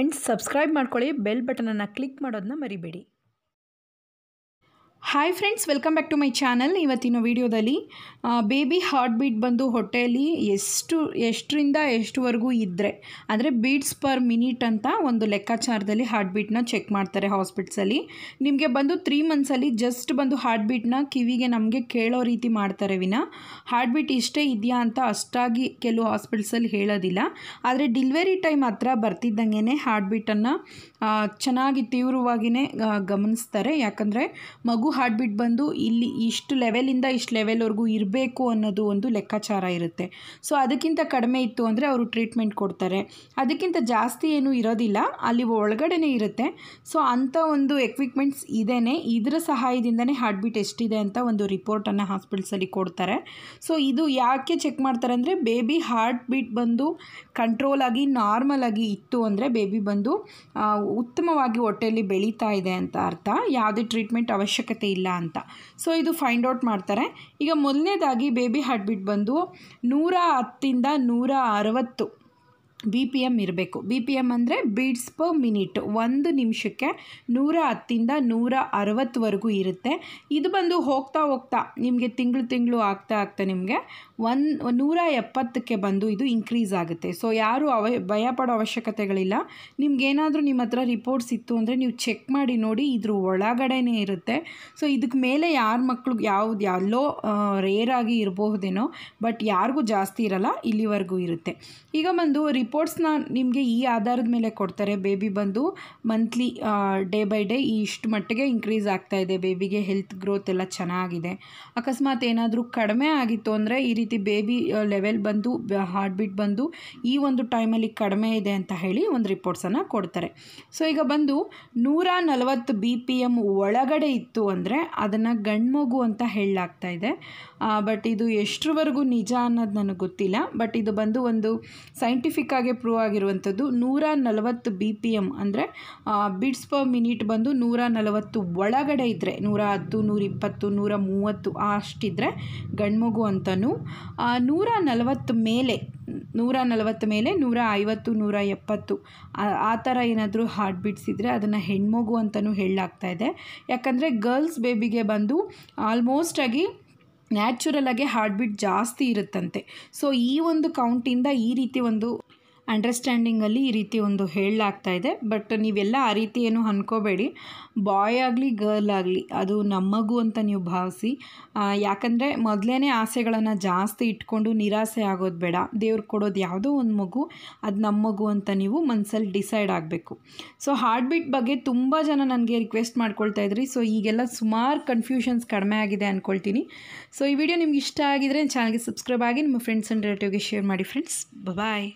Friends subscribe ಮಾಡ್ಕೊಳ್ಳಿ bell ಬಟನನ್ನು click ಮಾಡೋದನ್ನ ಮರಿಬೇಡಿ. Hi friends welcome back to my channel ಇವತ್ತಿನ ವಿಡಿಯೋದಲ್ಲಿ ಬೇಬಿ ಹಾರ್ಟ್ ಬೀಟ್ ಬಂದು ಹೊಟ್ಟೆಯಲ್ಲಿ ಎಷ್ಟು, ಎಷ್ಟರಿಂದ ಎಷ್ಟುವರೆಗೂ ಇದ್ದರೆ ಅಂದರೆ ಬೀಟ್ಸ್ ಪರ್ ಮಿನಿಟ್ ಅಂತ ಒಂದು ಲೆಕ್ಕಾಚಾರದಲ್ಲಿ ಹಾರ್ಟ್ ಬೀಟ್ನ ಚೆಕ್ ಮಾಡ್ತಾರೆ ಹಾಸ್ಪಿಟ್ಸಲ್ಲಿ ನಿಮಗೆ ಬಂದು ತ್ರೀ ಮಂತ್ಸಲ್ಲಿ ಜಸ್ಟ್ ಬಂದು ಹಾರ್ಟ್ ಬೀಟ್ನ ಕಿವಿಗೆ ನಮಗೆ ಕೇಳೋ ರೀತಿ ಮಾಡ್ತಾರೆ ವಿನ. ಹಾರ್ಟ್ ಬೀಟ್ ಇಷ್ಟೇ ಇದೆಯಾ ಅಂತ ಅಷ್ಟಾಗಿ ಕೆಲವು ಹಾಸ್ಪಿಟ್ಸಲ್ಲಿ ಹೇಳೋದಿಲ್ಲ. ಆದರೆ ಡಿಲಿವರಿ ಟೈಮ್ ಹತ್ರ ಬರ್ತಿದ್ದಂಗೆ ಹಾರ್ಟ್ ಬೀಟನ್ನು ಚೆನ್ನಾಗಿ ತೀವ್ರವಾಗಿಯೇ ಗಮನಿಸ್ತಾರೆ. ಯಾಕಂದರೆ ಮಗು ಹಾರ್ಟ್ ಬೀಟ್ ಬಂದು ಇಲ್ಲಿ ಇಷ್ಟು ಲೆವೆಲಿಂದ ಇಷ್ಟು ಲೆವೆಲ್ವರೆಗೂ ಇರಬೇಕು ಅನ್ನೋದು ಒಂದು ಲೆಕ್ಕಾಚಾರ ಇರುತ್ತೆ. ಸೊ ಅದಕ್ಕಿಂತ ಕಡಿಮೆ ಇತ್ತು ಅಂದರೆ ಅವರು ಟ್ರೀಟ್ಮೆಂಟ್ ಕೊಡ್ತಾರೆ. ಅದಕ್ಕಿಂತ ಜಾಸ್ತಿ ಏನೂ ಇರೋದಿಲ್ಲ. ಅಲ್ಲಿ ಒಳಗಡೆನೇ ಇರುತ್ತೆ. ಸೊ ಅಂಥ ಒಂದು ಎಕ್ವಿಪ್ಮೆಂಟ್ಸ್ ಇದೇ ಇದರ ಸಹಾಯದಿಂದನೇ ಹಾರ್ಟ್ ಬೀಟ್ ಎಷ್ಟಿದೆ ಅಂತ ಒಂದು ರಿಪೋರ್ಟನ್ನು ಹಾಸ್ಪಿಟಲ್ಸಲ್ಲಿ ಕೊಡ್ತಾರೆ. ಸೊ ಇದು ಯಾಕೆ ಚೆಕ್ ಮಾಡ್ತಾರೆ ಅಂದರೆ ಬೇಬಿ ಹಾರ್ಟ್ ಬೀಟ್ ಬಂದು ಕಂಟ್ರೋಲ್ ಆಗಿ ನಾರ್ಮಲ್ ಆಗಿ ಇತ್ತು ಅಂದರೆ ಬೇಬಿ ಬಂದು ಉತ್ತಮವಾಗಿ ಹೊಟ್ಟೆಯಲ್ಲಿ ಬೆಳೀತಾ ಇದೆ ಅಂತ ಅರ್ಥ. ಯಾವುದೇ ಟ್ರೀಟ್ಮೆಂಟ್ ಅವಶ್ಯಕತೆ ಇಲ್ಲ ಅಂತ. ಸೊ ಇದು ಫೈಂಡ್ ಔಟ್ ಮಾಡ್ತಾರೆ. ಈಗ ಮೊದಲನೇದಾಗಿ ಬೇಬಿ ಹಾರ್ಟ್ ಬೀಟ್ ಬಂದು ನೂರ ಹತ್ತಿಂದ ನೂರ ಅರವತ್ತು ಬಿ ಪಿ ಎಂ ಇರಬೇಕು. ಬಿ ಪಿ ಎಂ ಅಂದರೆ ಬೀಟ್ಸ್ ಪರ್ ಮಿನಿಟ್ ಒಂದು ನಿಮಿಷಕ್ಕೆ ನೂರ ಹತ್ತಿಂದ ನೂರ ಅರವತ್ತುವರೆಗೂ ಇರುತ್ತೆ. ಇದು ಬಂದು ಹೋಗ್ತಾ ಹೋಗ್ತಾ ನಿಮಗೆ ತಿಂಗಳು ತಿಂಗಳು ಆಗ್ತಾ ಆಗ್ತಾ ನಿಮಗೆ ಒನ್, ನೂರ ಎಪ್ಪತ್ತಕ್ಕೆ ಬಂದು ಇದು ಇನ್ಕ್ರೀಸ್ ಆಗುತ್ತೆ. ಸೊ ಯಾರು ಅವ, ಭಯಪಡೋ ಅವಶ್ಯಕತೆಗಳಿಲ್ಲ. ನಿಮ್ಗೇನಾದರೂ ನಿಮ್ಮ ಹತ್ರ ರಿಪೋರ್ಟ್ಸ್ ಇತ್ತು ಅಂದರೆ ನೀವು ಚೆಕ್ ಮಾಡಿ ನೋಡಿ ಇದ್ರ ಒಳಗಡೆನೇ ಇರುತ್ತೆ. ಸೊ ಇದಕ್ಕೆ ಮೇಲೆ ಯಾರ ಮಕ್ಳಿಗೆ ಯಾವ್ದು ಎಲ್ಲೋ ರೇರಾಗಿ ಇರಬಹುದೇನೋ ಬಟ್ ಯಾರಿಗೂ ಜಾಸ್ತಿ ಇರಲ್ಲ, ಇಲ್ಲಿವರೆಗೂ ಇರುತ್ತೆ. ಈಗ ಬಂದು ರಿಪೋರ್ಟ್ಸ್ನ ನಿಮಗೆ ಈ ಆಧಾರದ ಮೇಲೆ ಕೊಡ್ತಾರೆ. ಬೇಬಿ ಬಂದು ಮಂತ್ಲಿ ಡೇ ಬೈ ಡೇ ಇಷ್ಟು ಮಟ್ಟಿಗೆ ಇನ್ಕ್ರೀಸ್ ಆಗ್ತಾ ಇದೆ. ಬೇಬಿಗೆ ಹೆಲ್ತ್ ಗ್ರೋತ್ ಎಲ್ಲ ಚೆನ್ನಾಗಿದೆ. ಅಕಸ್ಮಾತ್ ಏನಾದರೂ ಕಡಿಮೆ ಆಗಿತ್ತು ಅಂದರೆ ಈ ರೀತಿ ಬೇಬಿ ಲೆವೆಲ್ ಬಂದು ಹಾರ್ಟ್ ಬೀಟ್ ಬಂದು ಈ ಒಂದು ಟೈಮಲ್ಲಿ ಕಡಿಮೆ ಇದೆ ಅಂತ ಹೇಳಿ ಒಂದು ರಿಪೋರ್ಟ್ಸನ್ನು ಕೊಡ್ತಾರೆ. ಸೊ ಈಗ ಬಂದು ನೂರ ನಲವತ್ತು ಬಿ ಪಿ ಎಂ ಒಳಗಡೆ ಇತ್ತು ಅಂದರೆ ಅದನ್ನು ಗಂಡ್ಮಗು ಅಂತ ಹೇಳಲಾಗ್ತಾ ಇದೆ. ಬಟ್ ಇದು ಎಷ್ಟರವರೆಗೂ ನಿಜ ಅನ್ನೋದು ನನಗೆ ಗೊತ್ತಿಲ್ಲ. ಬಟ್ ಇದು ಬಂದು ಒಂದು ಸೈಂಟಿಫಿಕ್ ಆಗಿ ಪ್ರೂವ್ ಆಗಿರುವಂಥದ್ದು ನೂರ ನಲವತ್ತು ಬಿ ಪಿ ಎಂ ಅಂದರೆ ಬಿಟ್ಸ್ ಪರ್ ಮಿನಿಟ್ ಬಂದು ನೂರ ನಲವತ್ತು ಒಳಗಡೆ ಇದ್ದರೆ ನೂರ ಹತ್ತು, ನೂರ ಇಪ್ಪತ್ತು, ನೂರ ಮೂವತ್ತು ಅಷ್ಟಿದ್ದರೆ ಗಂಡ್ಮಗು ಅಂತಲೂ ನೂರ ನಲವತ್ತು ಮೇಲೆ, ನೂರ ನಲವತ್ತು ಮೇಲೆ ನೂರ ಐವತ್ತು, ನೂರ ಎಪ್ಪತ್ತು, ಆ ಥರ ಏನಾದರೂ ಹಾರ್ಟ್ ಬೀಟ್ಸ್ ಇದ್ದರೆ ಅದನ್ನು ಹೆಣ್ಮಗು ಅಂತಲೂ ಹೇಳಲಾಗ್ತಾ ಇದೆ. ಯಾಕಂದರೆ ಗರ್ಲ್ಸ್ ಬೇಬಿಗೆ ಬಂದು ಆಲ್ಮೋಸ್ಟ್ ಆಗಿ ನ್ಯಾಚುರಲಾಗೆ ಹಾರ್ಟ್ ಬೀಟ್ ಜಾಸ್ತಿ ಇರುತ್ತಂತೆ. ಸೊ ಈ ಒಂದು ಕೌಂಟಿಂದ ಈ ರೀತಿ ಒಂದು ಅಂಡರ್ಸ್ಟ್ಯಾಂಡಿಂಗಲ್ಲಿ ಈ ರೀತಿ ಒಂದು ಹೇಳಲಾಗ್ತಾ ಇದೆ. ಬಟ್ ನೀವೆಲ್ಲ ಆ ರೀತಿ ಏನು ಅನ್ಕೋಬೇಡಿ. ಬಾಯ್ ಆಗಲಿ, ಗರ್ಲ್ ಆಗಲಿ, ಅದು ನಮ್ಮಗು ಅಂತ ನೀವು ಭಾವಿಸಿ. ಯಾಕಂದರೆ ಮೊದಲೇ ಆಸೆಗಳನ್ನು ಜಾಸ್ತಿ ಇಟ್ಕೊಂಡು ನಿರಾಸೆ ಆಗೋದು ಬೇಡ. ದೇವ್ರು ಕೊಡೋದು ಯಾವುದೋ ಒಂದು ಮಗು, ಅದು ನಮ್ಮ ಮಗು ಅಂತ ನೀವು ಮನಸ್ಸಲ್ಲಿ ಡಿಸೈಡ್ ಆಗಬೇಕು. ಸೊ ಹಾರ್ಟ್ ಬೀಟ್ ಬಗ್ಗೆ ತುಂಬ ಜನ ನನಗೆ ರಿಕ್ವೆಸ್ಟ್ ಮಾಡ್ಕೊಳ್ತಾ ಇದ್ರಿ. ಸೊ, ಈಗೆಲ್ಲ ಸುಮಾರು ಕನ್ಫ್ಯೂಷನ್ಸ್ ಕಡಿಮೆ ಆಗಿದೆ ಅಂದ್ಕೊಳ್ತೀನಿ ಸೊ, ಈ ವಿಡಿಯೋ ನಿಮ್ಗೆ ಇಷ್ಟ ಆಗಿದರೆ ಚಾನಲ್ಗೆ ಸಬ್ಸ್ಕ್ರೈಬ್ ಆಗಿ, ನಿಮ್ಮ ಫ್ರೆಂಡ್ಸ್ ಆ್ಯಂಡ್ ರಿಲೇಟಿವ್ಗೆ ಶೇರ್ ಮಾಡಿ ಫ್ರೆಂಡ್ಸ್ ಬಾಯ್